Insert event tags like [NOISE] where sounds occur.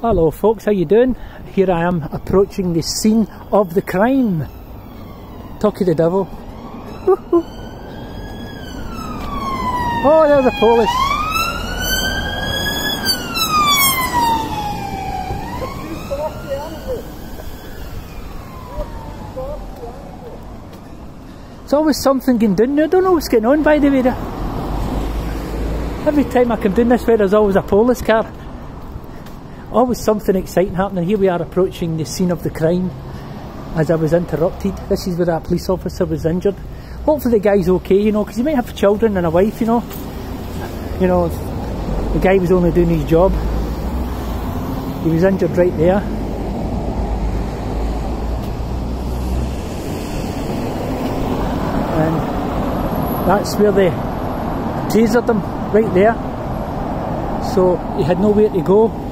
Hello folks, how you doing? Here I am approaching the scene of the crime. Talk of the devil. [LAUGHS] oh, there's the police. It's always something going down. I don't know what's going on by the way. Every time I come down this way there's always a police car. Always something exciting happening. Here we are approaching the scene of the crime as I was interrupted. This is where that police officer was injured. Hopefully the guy's okay, you know, because he might have children and a wife, you know. You know, the guy was only doing his job. He was injured right there. And that's where they tasered him, right there. So he had nowhere to go